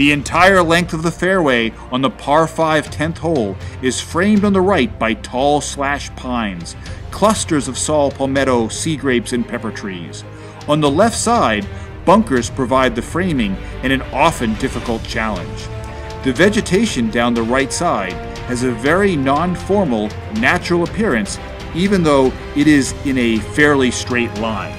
The entire length of the fairway on the par 5 10th hole is framed on the right by tall slash pines, clusters of saw palmetto, sea grapes, and pepper trees. On the left side, bunkers provide the framing and an often difficult challenge. The vegetation down the right side has a very non formal, natural appearance, even though it is in a fairly straight line.